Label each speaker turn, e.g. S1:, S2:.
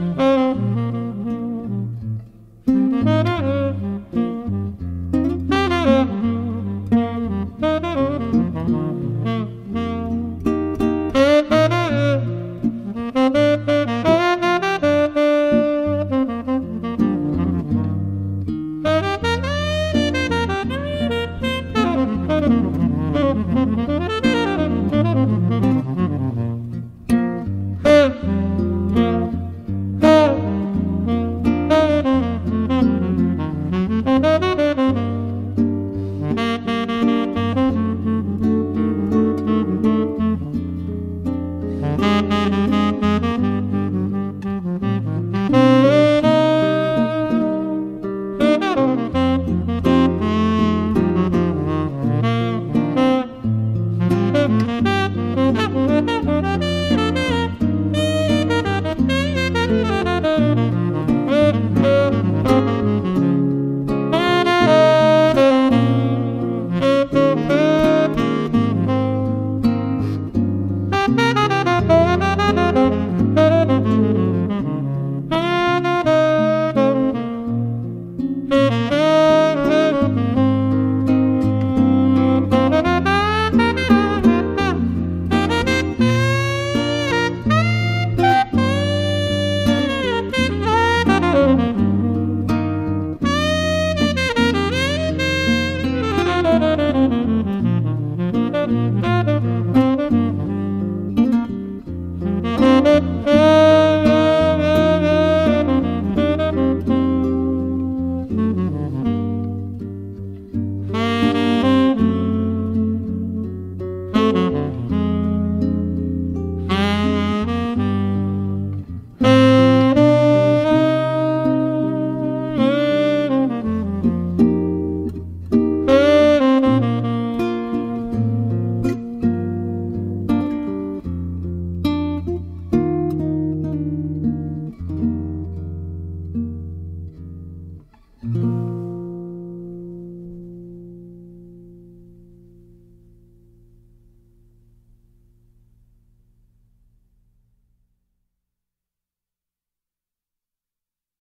S1: Mm-hmm.